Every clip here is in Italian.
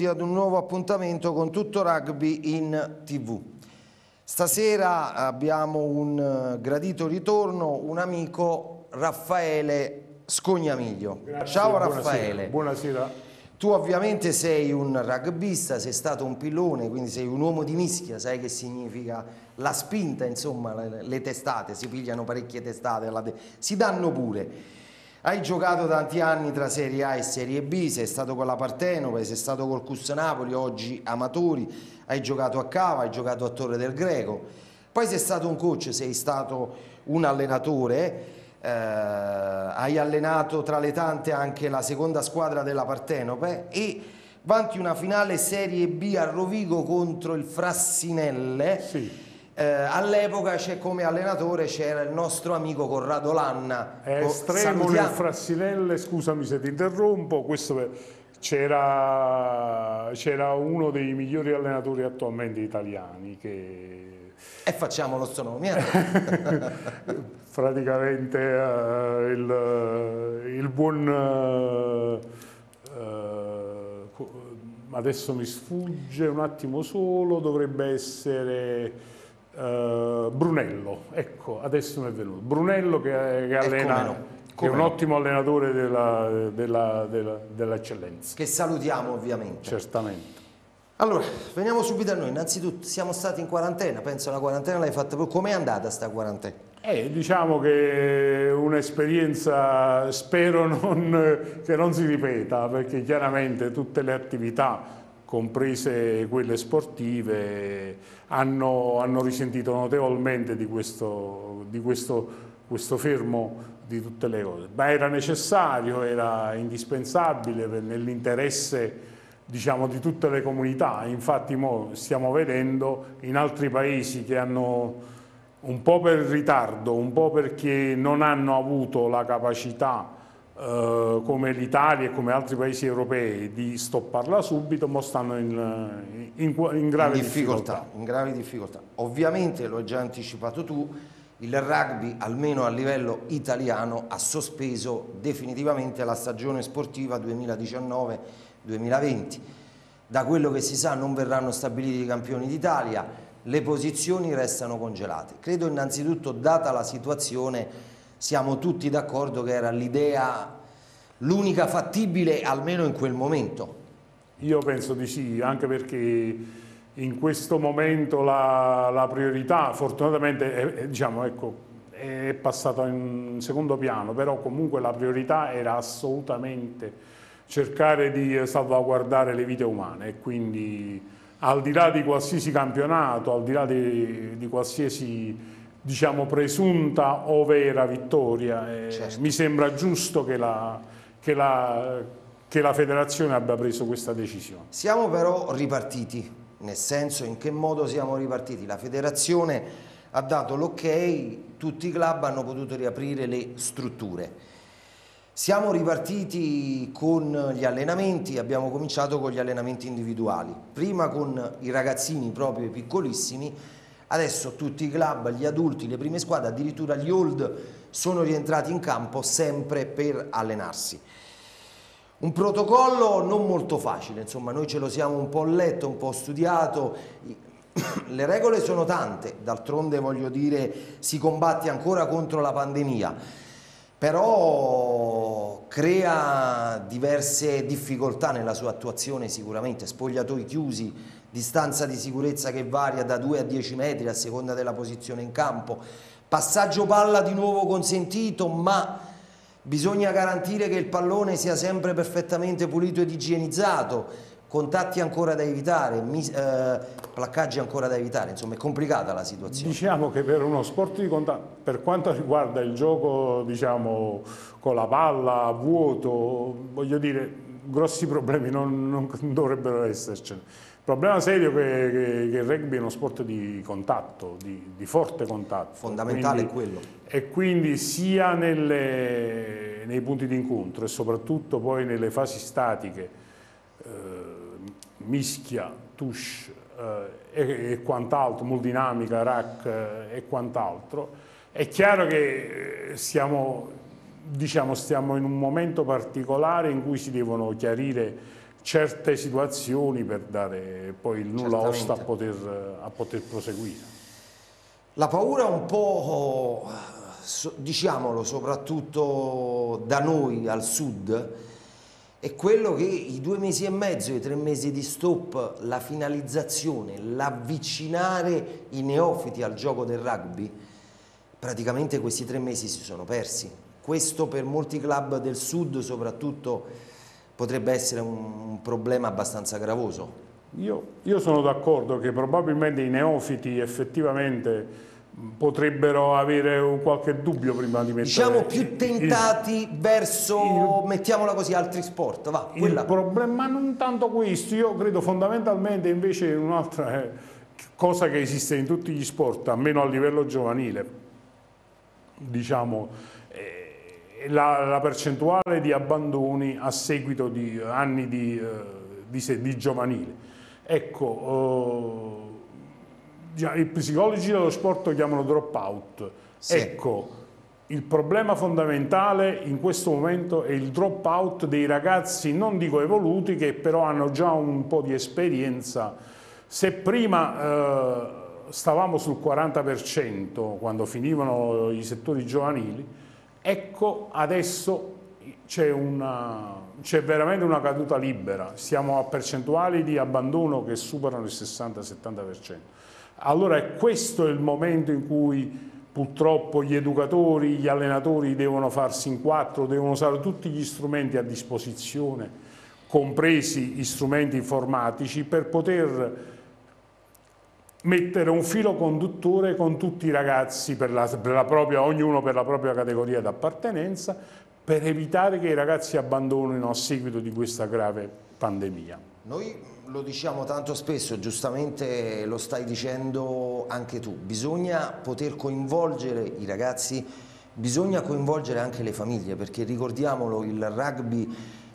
benvenuti ad un nuovo appuntamento con tutto rugby in tv. Stasera abbiamo un eh, gradito ritorno, un amico Raffaele Scognamiglio. Grazie, Ciao. Raffaele. Buonasera. Tu ovviamente sei un rugbyista, sei stato un pillone, quindi sei un uomo di mischia, sai che significa la spinta, insomma, le, testate, si pigliano parecchie testate, si danno pure. Hai giocato tanti anni tra Serie A e Serie B, sei stato con la Partenope, sei stato col Cus Napoli, oggi Amatori, hai giocato a Cava, hai giocato a Torre del Greco, poi sei stato un coach, sei stato un allenatore, eh, hai allenato tra le tante anche la seconda squadra della Partenope e vanti una finale Serie B a Rovigo contro il Frassinelle. Sì. Eh, all'epoca c'è come allenatore c'era il nostro amico Corrado Lanna. È estremo nel salutiamo. Frassinelle, scusami se ti interrompo, c'era, c'era uno dei migliori allenatori attualmente italiani che E facciamo lo sto nome. praticamente eh, il, il buon eh, co- adesso mi sfugge un attimo solo dovrebbe essere eh, Brunello ecco adesso mi è venuto Brunello che, che allena no, che è un no. ottimo allenatore dell'eccellenza che salutiamo ovviamente. certamente Allora, veniamo subito a noi. Innanzitutto siamo stati in quarantena, penso la quarantena l'hai fatta. Com'è andata sta quarantena? Eh, diciamo che un'esperienza spero non- che non si ripeta perché chiaramente tutte le attività, comprese quelle sportive, hanno, hanno risentito notevolmente di questo, di questo, questo fermo di tutte le cose. Ma era necessario, era indispensabile nell'interesse diciamo, di tutte le comunità. Infatti mo stiamo vedendo in altri paesi che hanno un po' per ritardo, un po' perché non hanno avuto la capacità eh, come l'Italia e come altri paesi europei di stopparla subito, ma stanno in, in, in grave in difficoltà. in gravi difficoltà. Ovviamente, lo hai già anticipato tu, il rugby, almeno a livello italiano, ha sospeso definitivamente la stagione sportiva 2019-2020. Da quello che si sa non verranno stabiliti i campioni d'Italia, le posizioni restano congelate. Credo innanzitutto, data la situazione, siamo tutti d'accordo che era l'idea l'unica fattibile almeno in quel momento. Io penso di sì, anche perché in questo momento la, la priorità fortunatamente è, è, diciamo, ecco, è passata in secondo piano, però comunque la priorità era assolutamente cercare di salvaguardare le vite umane e quindi al di là di qualsiasi campionato, al di là di, di qualsiasi diciamo, presunta o vera vittoria, Certo. mi sembra giusto che la, che la che la federazione abbia preso questa decisione. Siamo però ripartiti, nel senso in che modo siamo ripartiti? La federazione ha dato l'ok, tutti i club hanno potuto riaprire le strutture. Siamo ripartiti con gli allenamenti, abbiamo cominciato con gli allenamenti individuali, prima con i ragazzini proprio piccolissimi, adesso tutti i club, gli adulti, le prime squadre, addirittura gli old sono rientrati in campo sempre per allenarsi. Un protocollo non molto facile, insomma noi ce lo siamo un po' letto, un po' studiato, le regole sono tante, d'altronde voglio dire si combatte ancora contro la pandemia, però crea diverse difficoltà nella sua attuazione sicuramente, spogliatoi chiusi, distanza di sicurezza che varia da 2 a 10 metri a seconda della posizione in campo, passaggio palla di nuovo consentito ma Bisogna garantire che il pallone sia sempre perfettamente pulito ed igienizzato, contatti ancora da evitare, eh, placcaggi ancora da evitare, insomma è complicata la situazione. Diciamo che per uno sport di contatto, per quanto riguarda il gioco diciamo, con la palla a vuoto, voglio dire, grossi problemi non, non dovrebbero essercene. Il problema serio è che, che- che il rugby è uno sport di contatto, di, di forte contatto. Fondamentale Quindi- è quello. E quindi sia nelle- nei punti di incontro e soprattutto poi nelle fasi statiche, eh, mischia, touche eh, e, e quant'altro, multidinamica, rack eh, e quant'altro, è chiaro che eh, siamo, diciamo, stiamo in un momento particolare in cui si devono chiarire certe situazioni per dare poi il nulla osta a poter, a poter proseguire. La paura un po', diciamolo, soprattutto da noi al sud, è quello che i due mesi e mezzo, i tre mesi di stop, la finalizzazione, l'avvicinare i neofiti al gioco del rugby, praticamente questi tre mesi si sono persi. Questo per molti club del sud soprattutto potrebbe essere un problema abbastanza gravoso. Io, io sono d'accordo che probabilmente i neofiti effettivamente potrebbero avere un qualche dubbio prima di mettere... Diciamo più tentati il, verso, il, mettiamola così, altri sport, va. Il problema non tanto questo, io credo fondamentalmente invece un'altra eh, cosa che esiste in tutti gli sport, almeno a livello giovanile, diciamo, eh, la, la, percentuale di abbandoni a seguito di anni di, eh, di, di giovanile. Ecco, i psicologi dello sport lo chiamano drop out. Sì. Ecco, il problema fondamentale in questo momento è il drop out dei ragazzi, non dico evoluti, che però hanno già un po' di esperienza. Se prima eh, stavamo sul 40% quando finivano i settori giovanili, ecco adesso c'è veramente una caduta libera, siamo a percentuali di abbandono che superano il 60-70%. Allora è questo il momento in cui purtroppo gli educatori, gli allenatori devono farsi in quattro, devono usare tutti gli strumenti a disposizione, compresi gli strumenti informatici, per poter mettere un filo conduttore con tutti i ragazzi, per la, per la propria, ognuno per la propria categoria d'appartenenza, per evitare che i ragazzi abbandonino a seguito di questa grave pandemia. Noi lo diciamo tanto spesso, giustamente lo stai dicendo anche tu, bisogna poter coinvolgere i ragazzi, bisogna coinvolgere anche le famiglie, perché ricordiamolo, il rugby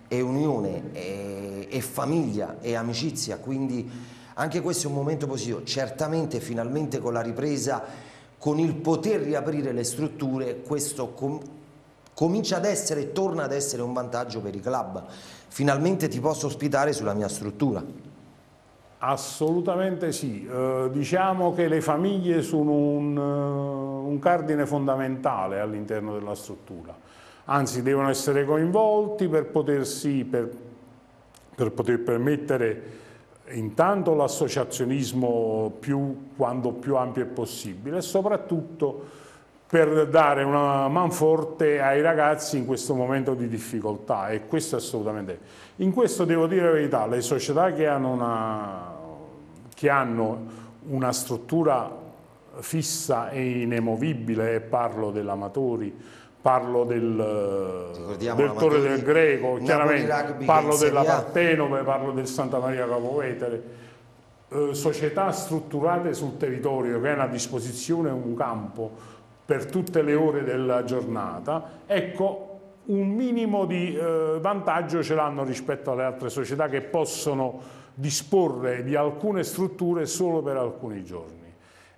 è unione, è, è famiglia, è amicizia, quindi anche questo è un momento positivo. Certamente finalmente con la ripresa, con il poter riaprire le strutture, questo com comincia ad essere torna ad essere un vantaggio per i club. Finalmente ti posso ospitare sulla mia struttura. Assolutamente sì, eh, diciamo che le famiglie sono un, uh, un cardine fondamentale all'interno della struttura, anzi devono essere coinvolti per, potersi, per, per poter permettere intanto l'associazionismo più, quando più ampio è possibile e soprattutto per dare una manforte ai ragazzi in questo momento di difficoltà e questo è assolutamente. In questo devo dire la verità, le società che hanno una, che hanno una struttura fissa e inemovibile, parlo dell'Amatori, parlo del, del Torre del Greco, chiaramente. parlo della Partenove, parlo del Santa Maria Capovetere, eh, società strutturate sul territorio che hanno a disposizione un campo per tutte le ore della giornata, ecco un minimo di eh, vantaggio ce l'hanno rispetto alle altre società che possono disporre di alcune strutture solo per alcuni giorni.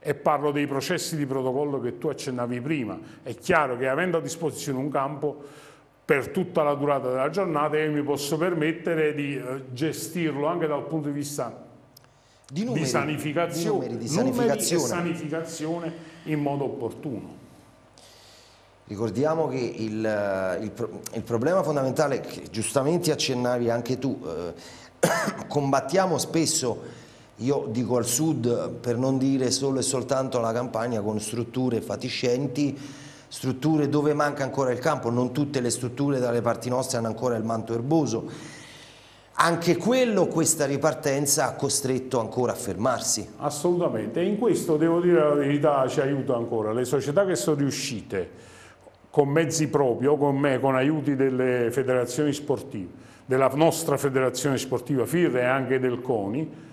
E parlo dei processi di protocollo che tu accennavi prima. È chiaro che avendo a disposizione un campo per tutta la durata della giornata io mi posso permettere di eh, gestirlo anche dal punto di vista di, numeri, di sanificazione, di, di sanificazione. sanificazione in modo opportuno. Ricordiamo che il, il, il, problema fondamentale, che giustamente accennavi anche tu, eh, combattiamo spesso, io dico al sud, per non dire solo e soltanto la campagna, con strutture fatiscenti, strutture dove manca ancora il campo, non tutte le strutture dalle parti nostre hanno ancora il manto erboso, anche quello, questa ripartenza ha costretto ancora a fermarsi. Assolutamente, e in questo devo dire la verità ci aiuta ancora. Le società che sono riuscite con mezzi propri o con me, con aiuti delle federazioni sportive, della nostra federazione sportiva FIR e anche del CONI,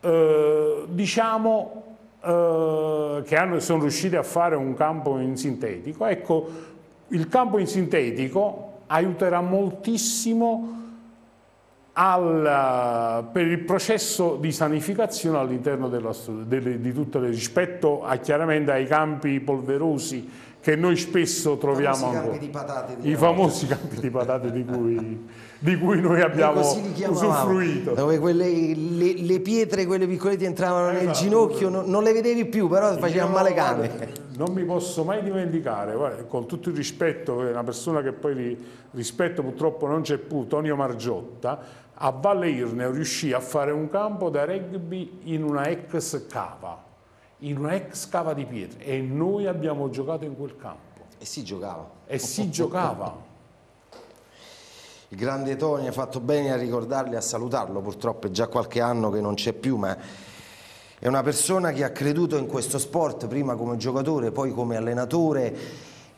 eh, diciamo eh, che hanno, sono riusciti a fare un campo in sintetico. Ecco, il campo in sintetico aiuterà moltissimo al, per il processo di sanificazione all'interno di tutte le rispetto a, chiaramente ai campi polverosi che noi spesso troviamo ancora. I famosi campi di patate di cui, di cui noi abbiamo usufruito. Dove quelle, le, le, pietre, quelle piccolette entravano esatto, nel ginocchio, non, non, le vedevi più, però facevano male cane. Non mi posso mai dimenticare, guarda, con tutto il rispetto, una persona che poi rispetto purtroppo non c'è più, Tonio Margiotta, a Valle Irne riuscì a fare un campo da rugby in una ex cava in una ex cava di pietre e noi abbiamo giocato in quel campo. E si giocava. E si giocava. Il grande Tony ha fatto bene a ricordarli, a salutarlo, purtroppo è già qualche anno che non c'è più, ma è una persona che ha creduto in questo sport, prima come giocatore, poi come allenatore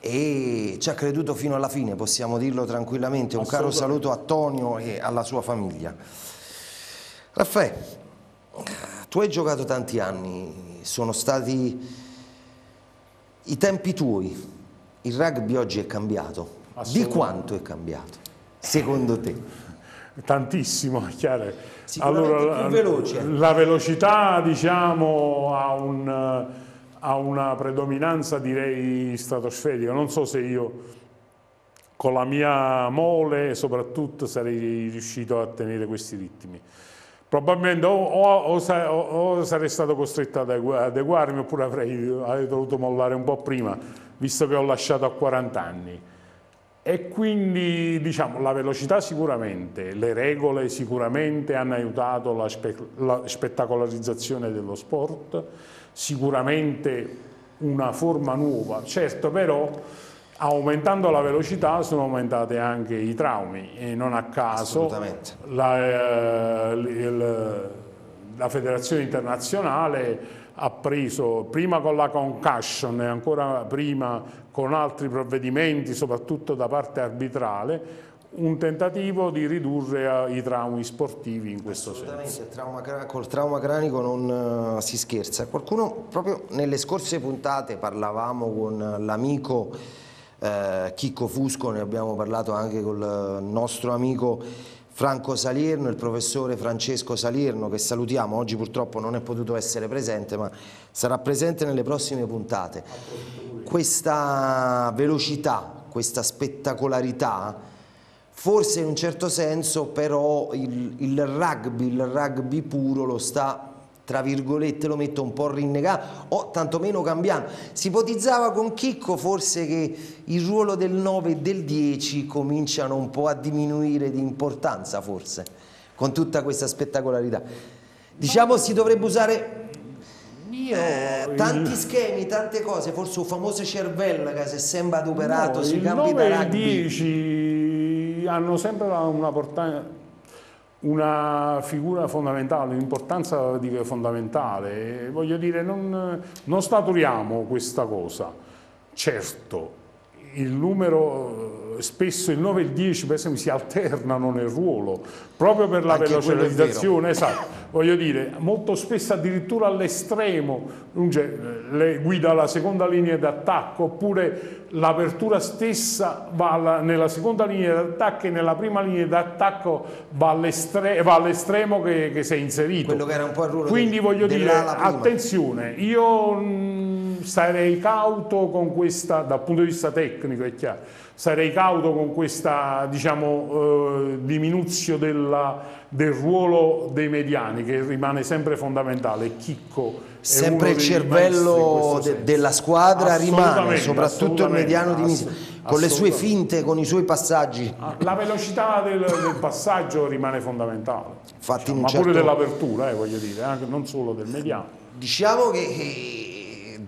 e ci ha creduto fino alla fine, possiamo dirlo tranquillamente. Un caro saluto a Tonio e alla sua famiglia. Raffaele, tu hai giocato tanti anni sono stati i tempi tuoi. Il rugby oggi è cambiato. Di quanto è cambiato, secondo te? Tantissimo, è chiaro. Allora, più veloce. La velocità, diciamo, ha, un, ha una predominanza, direi, stratosferica. Non so se io con la mia mole soprattutto sarei riuscito a tenere questi ritmi. Probabilmente o, o, o, o, sarei stato costretto ad adeguarmi oppure avrei, avrei dovuto mollare un po' prima, visto che ho lasciato a 40 anni. E quindi diciamo, la velocità sicuramente, le regole sicuramente hanno aiutato la, spe la spettacolarizzazione dello sport, sicuramente una forma nuova, certo però Aumentando la velocità sono aumentati anche i traumi e non a caso la, eh, la federazione internazionale ha preso prima con la concussion e ancora prima con altri provvedimenti, soprattutto da parte arbitrale, un tentativo di ridurre i traumi sportivi in questo senso. Trauma, col trauma cranico non uh, si scherza. Qualcuno, proprio nelle scorse puntate parlavamo con l'amico eh, Chicco Fusco, ne abbiamo parlato anche col nostro amico Franco Salierno, il professore Francesco Salierno che salutiamo, oggi purtroppo non è potuto essere presente ma sarà presente nelle prossime puntate. Questa velocità, questa spettacolarità, forse in un certo senso però il, il rugby, il rugby puro lo sta tra virgolette lo metto un po' rinnegato o tantomeno cambiando. Si ipotizzava con Chicco forse che il ruolo del 9 e del 10 cominciano un po' a diminuire di importanza forse con tutta questa spettacolarità. Diciamo si dovrebbe usare eh, tanti schemi, tante cose, forse un famoso cervello che si è sempre adoperato no, sui campi da rugby. Il 10 hanno sempre una una figura fondamentale, un'importanza fondamentale. Voglio dire, non, non staturiamo questa cosa. Certo, il numero, spesso il 9 e il 10 per esempio si alternano nel ruolo, proprio per la Anche velocizzazione, esatto, voglio dire, molto spesso addirittura all'estremo, le guida la seconda linea d'attacco, oppure l'apertura stessa va nella seconda linea d'attacco e nella prima linea d'attacco va all'estremo che, che si è inserito. Quello che era un po' il ruolo Quindi voglio dire, attenzione, io mh, sarei cauto con questa, dal punto di vista tecnico è chiaro, sarei cauto con questa diciamo, eh, diminuzione della, del ruolo dei mediani che rimane sempre fondamentale. Chicco sempre il cervello de della squadra rimane, soprattutto il mediano di Misi, con le sue finte, con i suoi passaggi. Ah, la velocità del, del passaggio rimane fondamentale, Infatti diciamo, ma certo... pure dell'apertura, eh, voglio dire, anche, non solo del mediano. Diciamo che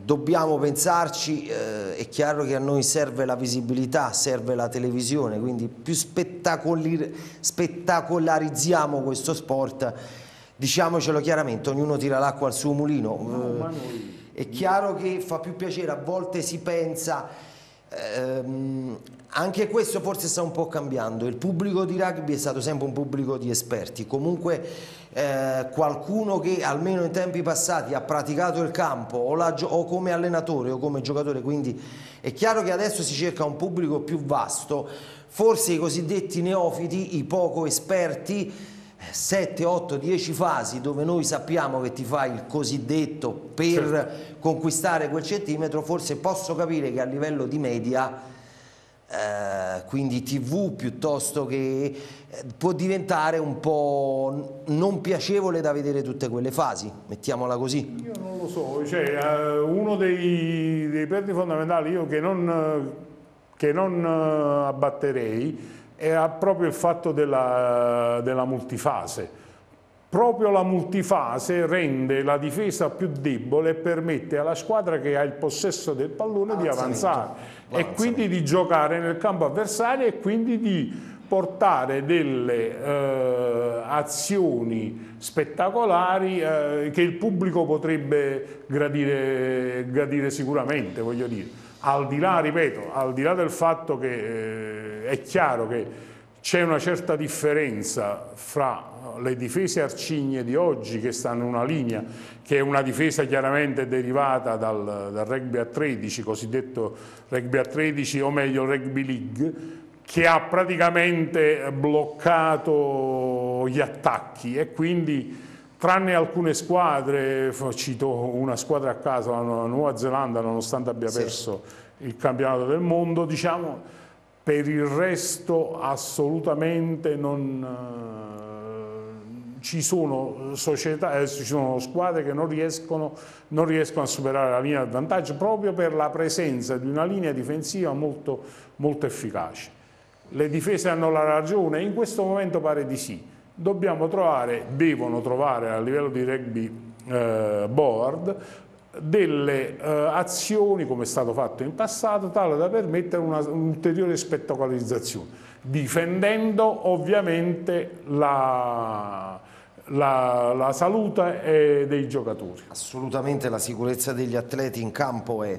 dobbiamo pensarci, eh, è chiaro che a noi serve la visibilità, serve la televisione, quindi più spettacolarizziamo questo sport diciamocelo chiaramente, ognuno tira l'acqua al suo mulino. No, eh, è chiaro che fa più piacere, a volte si pensa, ehm, anche questo forse sta un po' cambiando, il pubblico di rugby è stato sempre un pubblico di esperti, comunque eh, qualcuno che almeno in tempi passati ha praticato il campo o, la, o come allenatore o come giocatore, quindi è chiaro che adesso si cerca un pubblico più vasto, forse i cosiddetti neofiti, i poco esperti, 7, 8, 10 fasi dove noi sappiamo che ti fai il cosiddetto per certo. conquistare quel centimetro, forse posso capire che a livello di media eh, quindi tv piuttosto che eh, può diventare un po' non piacevole da vedere tutte quelle fasi, mettiamola così. Io non lo so, cioè, eh, uno dei, dei punti fondamentali io che non, che non abbatterei è proprio il fatto della, della multifase Proprio la multifase rende la difesa più debole e permette alla squadra che ha il possesso del pallone di avanzare. E quindi di giocare nel campo avversario e quindi di portare delle eh, azioni spettacolari eh, che il pubblico potrebbe gradire, gradire, sicuramente, voglio dire. Al di là, ripeto, al di là del fatto che eh, è chiaro che c'è una certa differenza fra le difese arcigne di oggi che stanno in una linea che è una difesa chiaramente derivata dal, dal rugby a 13, cosiddetto rugby a 13 o meglio rugby league, che ha praticamente bloccato gli attacchi e quindi tranne alcune squadre, cito una squadra a caso, la Nuova Zelanda, nonostante abbia perso sì. il campionato del mondo, diciamo, per il resto assolutamente non ci sono, società, eh, ci sono squadre che non riescono, non riescono, a superare la linea di vantaggio proprio per la presenza di una linea difensiva molto, molto efficace. Le difese hanno la ragione in questo momento pare di sì. Dobbiamo trovare, devono trovare a livello di rugby eh, board delle eh, azioni, come è stato fatto in passato, tale da permettere un'ulteriore spettacolarizzazione, difendendo ovviamente la, la, la salute dei giocatori. Assolutamente la sicurezza degli atleti in campo è,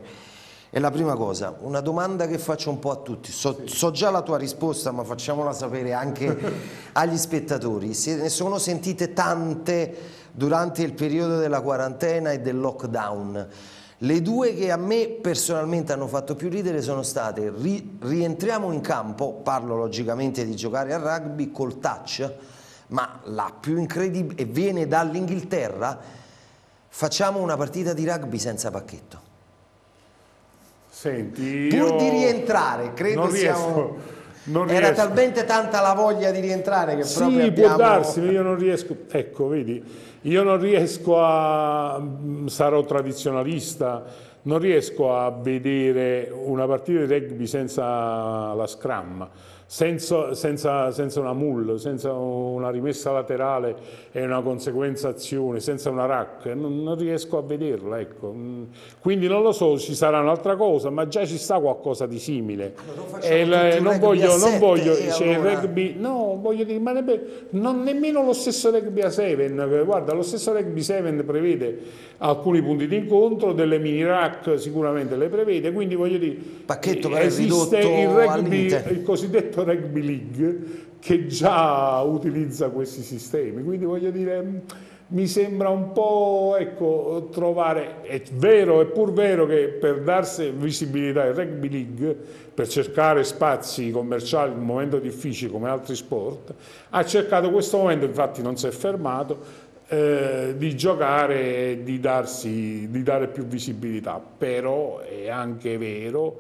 è la prima cosa. Una domanda che faccio un po' a tutti, so, sì. so già la tua risposta ma facciamola sapere anche agli spettatori. Se ne sono sentite tante durante il periodo della quarantena e del lockdown. Le due che a me personalmente hanno fatto più ridere sono state ri rientriamo in campo, parlo logicamente di giocare a rugby col touch, ma la più incredibile, e viene dall'Inghilterra, facciamo una partita di rugby senza pacchetto. Senti, Pur di rientrare, credo siamo... Non Era riesco. talmente tanta la voglia di rientrare che sì, proprio abbiamo... può darsi, io non riesco... Ecco, vedi, io non riesco a... sarò tradizionalista, non riesco a vedere una partita di rugby senza la scrum senza, senza, senza, una mull, senza una rimessa laterale e una conseguenza azione, senza una rack, non, non riesco a vederla. Ecco. Quindi non lo so, ci sarà un'altra cosa, ma già ci sta qualcosa di simile. Allora, non voglio, non voglio c'è allora... il rugby, no, voglio dire, ma ne, non nemmeno lo stesso rugby a 7, guarda, lo stesso rugby 7 prevede alcuni punti di incontro, delle mini rack sicuramente le prevede, quindi voglio dire, Pacchetto esiste il rugby, il cosiddetto Rugby League che già utilizza questi sistemi, quindi voglio dire mi sembra un po' ecco, trovare, è vero, è pur vero che per darsi visibilità al Rugby League, per cercare spazi commerciali in un momento difficile come altri sport, ha cercato questo momento, infatti non si è fermato, eh, di giocare e di, darsi, di dare più visibilità, però è anche vero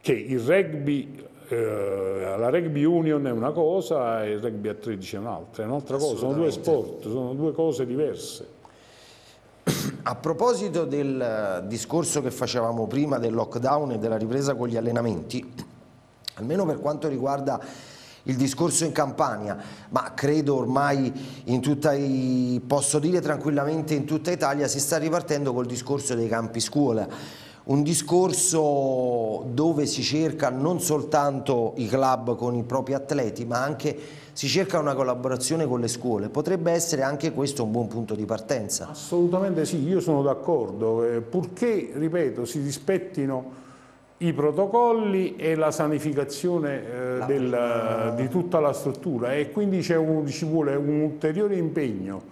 che il rugby eh, la rugby union è una cosa e il rugby a 13 è un'altra, è un'altra cosa, sono due sport, sono due cose diverse. A proposito del discorso che facevamo prima del lockdown e della ripresa con gli allenamenti, almeno per quanto riguarda il discorso in Campania, ma credo ormai in tutta, posso dire tranquillamente in tutta Italia, si sta ripartendo col discorso dei campi scuola un discorso dove si cerca non soltanto i club con i propri atleti ma anche si cerca una collaborazione con le scuole, potrebbe essere anche questo un buon punto di partenza? Assolutamente sì, io sono d'accordo, eh, purché, ripeto, si rispettino i protocolli e la sanificazione eh, del, di tutta la struttura. E quindi un, ci vuole un ulteriore impegno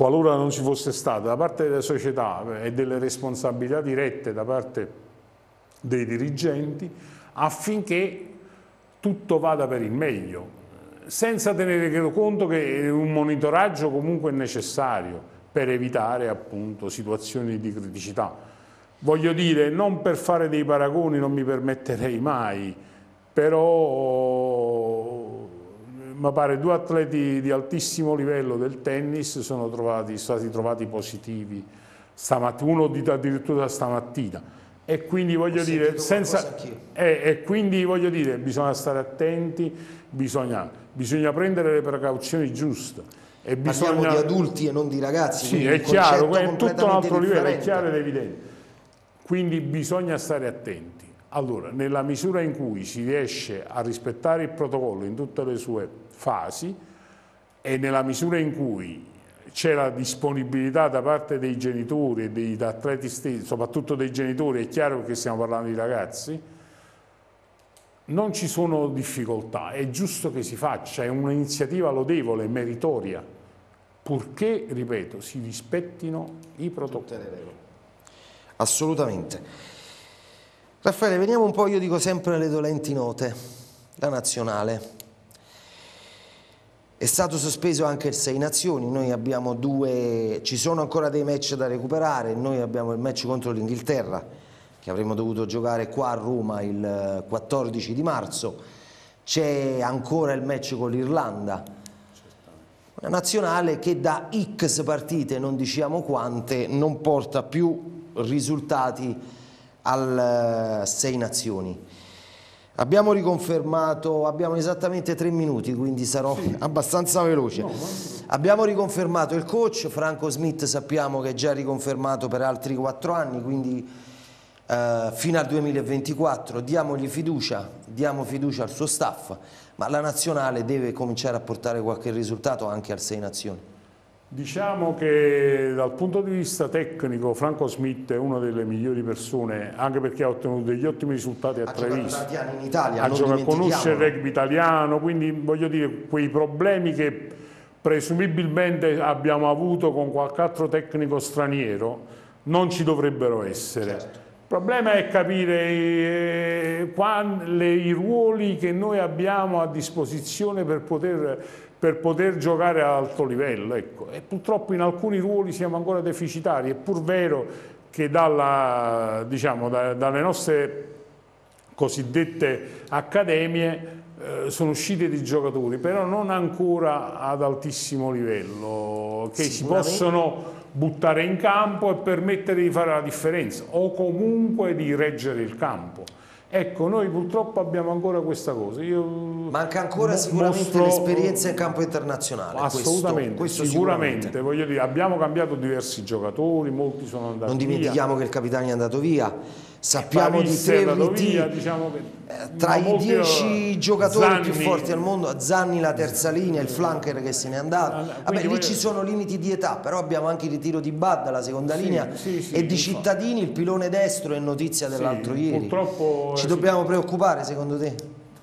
qualora non ci fosse stata da parte della società e delle responsabilità dirette da parte dei dirigenti affinché tutto vada per il meglio senza tenere conto che un monitoraggio comunque è necessario per evitare appunto situazioni di criticità. Voglio dire, non per fare dei paragoni non mi permetterei mai, però mi pare due atleti di altissimo livello del tennis sono trovati, stati trovati positivi, uno addirittura stamattina e quindi voglio dire, senza, e, e quindi voglio dire bisogna stare attenti, bisogna, bisogna prendere le precauzioni giuste. E bisogna... Parliamo di adulti e non di ragazzi. Sì, è chiaro, è tutto un altro livello, è chiaro ed evidente. Quindi bisogna stare attenti. Allora, nella misura in cui si riesce a rispettare il protocollo in tutte le sue fasi e nella misura in cui c'è la disponibilità da parte dei genitori e degli atleti stessi, soprattutto dei genitori, è chiaro che stiamo parlando di ragazzi, non ci sono difficoltà, è giusto che si faccia, è un'iniziativa lodevole, meritoria, purché, ripeto, si rispettino i protocolli. Assolutamente. Raffaele, veniamo un po', io dico sempre le dolenti note, la nazionale. È stato sospeso anche il Sei Nazioni, noi abbiamo due, ci sono ancora dei match da recuperare, noi abbiamo il match contro l'Inghilterra che avremmo dovuto giocare qua a Roma il 14 di marzo, c'è ancora il match con l'Irlanda, una nazionale che da X partite, non diciamo quante, non porta più risultati al Sei Nazioni. Abbiamo riconfermato, abbiamo esattamente tre minuti, quindi sarò sì. abbastanza veloce. No, abbiamo riconfermato il coach, Franco Smith sappiamo che è già riconfermato per altri quattro anni, quindi eh, fino al 2024 diamogli fiducia, diamo fiducia al suo staff, ma la nazionale deve cominciare a portare qualche risultato anche al Sei Nazioni. Diciamo che dal punto di vista tecnico Franco Smith è una delle migliori persone, anche perché ha ottenuto degli ottimi risultati a Treviso. Ha giocato in Italia, ha giocato, conosce il rugby italiano, quindi voglio dire, quei problemi che presumibilmente abbiamo avuto con qualche altro tecnico straniero non ci dovrebbero essere. Certo. Il problema è capire eh, i ruoli che noi abbiamo a disposizione per poter per poter giocare ad alto livello. Ecco. E purtroppo in alcuni ruoli siamo ancora deficitari, è pur vero che dalla, diciamo, da, dalle nostre cosiddette accademie eh, sono usciti dei giocatori, però non ancora ad altissimo livello, che si possono buttare in campo e permettere di fare la differenza o comunque di reggere il campo. Ecco, noi purtroppo abbiamo ancora questa cosa. Io Manca ancora sicuramente l'esperienza in campo internazionale. Assolutamente, questo, questo sicuramente. sicuramente. Dire, abbiamo cambiato diversi giocatori, molti sono andati Non dimentichiamo via. che il capitano è andato via Sappiamo di tre via, diciamo che, eh, tra i dieci giocatori Zanni, più forti al mondo, Zanni la terza linea, il flanker che se n'è andato. Vabbè, lì ci sono limiti di età, però abbiamo anche il ritiro di Badda, la seconda sì, linea, sì, sì, e di cittadini il pilone destro è notizia dell'altro ieri. Purtroppo ci dobbiamo preoccupare secondo te?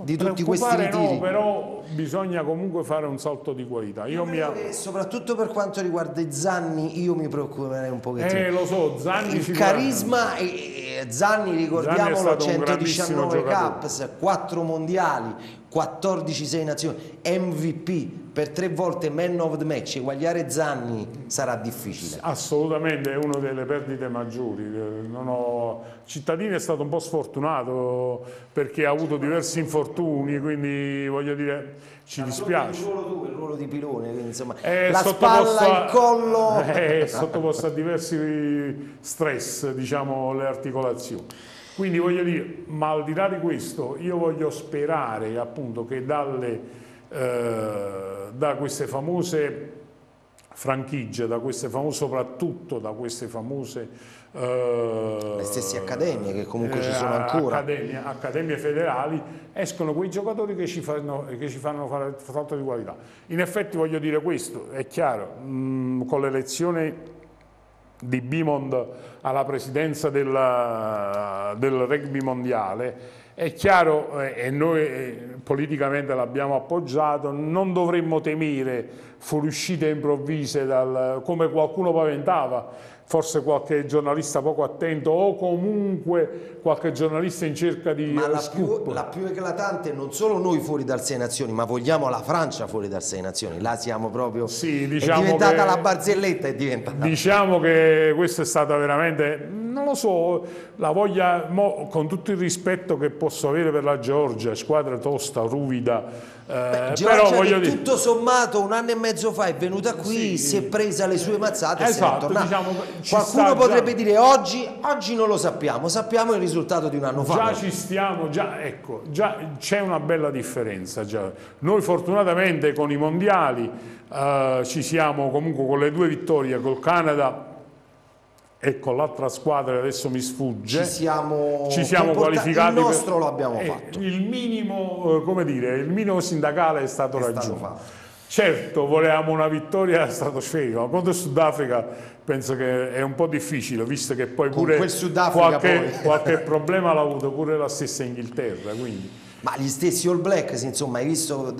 Di tutti questi ritiri. No, però bisogna comunque fare un salto di qualità. Io, io mi... soprattutto per quanto riguarda i Zanni, io mi preoccuperei un pochettino. Eh, lo so, Zanni Il carisma, e Zanni ricordiamolo, Zanni 119 caps, 4 mondiali, 14 6 nazioni, MVP per tre volte man of the match, eguagliare Zanni sarà difficile. Assolutamente, è una delle perdite maggiori. Ho... Cittadini è stato un po' sfortunato perché ha avuto diversi infortuni, quindi voglio dire ci dispiace. Il ruolo tu, il ruolo di pilone, quindi, insomma, è la spalla, il collo... È sottoposto a diversi stress, diciamo, le articolazioni. Quindi voglio dire, ma al di là di questo, io voglio sperare appunto che dalle eh, da queste famose franchigie, da queste famose, soprattutto da queste famose eh, le stesse accademie che comunque eh, ci sono ancora. accademie, accademie, federali escono quei giocatori che ci fanno, che ci fanno fare salto di qualità. In effetti voglio dire questo è chiaro mh, mm, con l'elezione di Bimond alla presidenza della, del rugby mondiale è chiaro, eh, e noi eh, politicamente l'abbiamo appoggiato, non dovremmo temere fuoriuscite improvvise, dal, come qualcuno paventava, forse qualche giornalista poco attento o comunque qualche giornalista in cerca di ma la più, la più eclatante non solo noi fuori dal Sei Nazioni ma vogliamo la Francia fuori dal Sei Nazioni. Là siamo proprio sì, diciamo è diventata che, la barzelletta è diventata. Diciamo che questa è stata veramente non lo so la voglia mo, con tutto il rispetto che posso avere per la Georgia squadra tosta, ruvida Beh, eh, però voglio dire tutto sommato un anno e mezzo fa è venuta qui, sì, si è presa le sue mazzate esatto, diciamo, qualcuno potrebbe già. dire oggi, oggi non lo sappiamo sappiamo il risultato di un anno fa già ci stiamo, già, ecco, già c'è una bella differenza già. noi fortunatamente con i mondiali eh, ci siamo comunque con le due vittorie col Canada e con l'altra squadra adesso mi sfugge. Ci siamo, ci siamo qualificati il nostro per, lo abbiamo eh, fatto. il minimo, eh, come dire, il minimo sindacale è stato è raggiunto. stato certo volevamo una vittoria stratosferica ma contro il Sudafrica penso che è un po' difficile visto che poi pure qualche, poi. qualche problema l'ha avuto pure la stessa Inghilterra quindi ma gli stessi All Blacks, insomma, hai visto,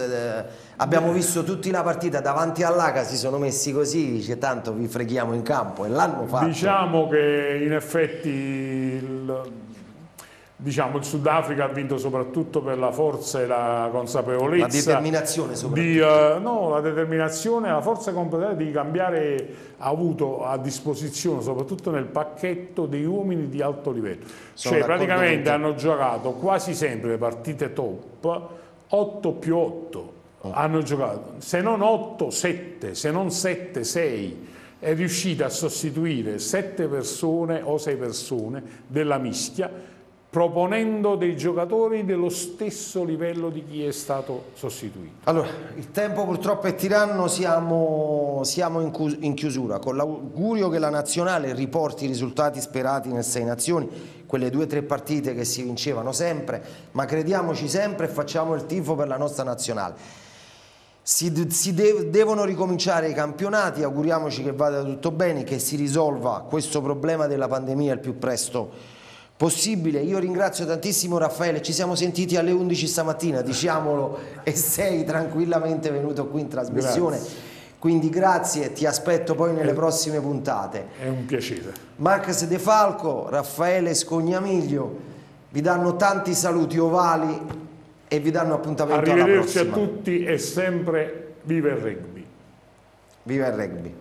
abbiamo visto tutti la partita davanti all'Aca, si sono messi così, dice tanto vi freghiamo in campo e l'hanno fatto. Diciamo che in effetti il, diciamo, il Sudafrica ha vinto soprattutto per la forza e la consapevolezza. La determinazione soprattutto. Di, uh, no, la determinazione e la forza completa di cambiare, ha avuto a disposizione soprattutto nel pacchetto dei uomini di alto livello. Sono cioè praticamente hanno giocato quasi sempre le partite top 8 più 8. Oh. Hanno giocato, se non 8, 7, se non 7, 6 è riuscita a sostituire 7 persone o 6 persone della mischia proponendo dei giocatori dello stesso livello di chi è stato sostituito. Allora, il tempo purtroppo è tiranno, siamo, siamo in, chiusura, con l'augurio che la nazionale riporti i risultati sperati nel Sei Nazioni, quelle due o tre partite che si vincevano sempre, ma crediamoci sempre e facciamo il tifo per la nostra nazionale. Si, si de devono ricominciare i campionati, auguriamoci che vada tutto bene, che si risolva questo problema della pandemia il più presto possibile possibile. Io ringrazio tantissimo Raffaele, ci siamo sentiti alle 11 stamattina, diciamolo, e sei tranquillamente venuto qui in trasmissione. Grazie. Quindi grazie, ti aspetto poi nelle è, prossime puntate. È un piacere. Max De Falco, Raffaele Scognamiglio, vi danno tanti saluti ovali e vi danno appuntamento Arrivederci alla prossima. a tutti e sempre viva il rugby. Viva il rugby.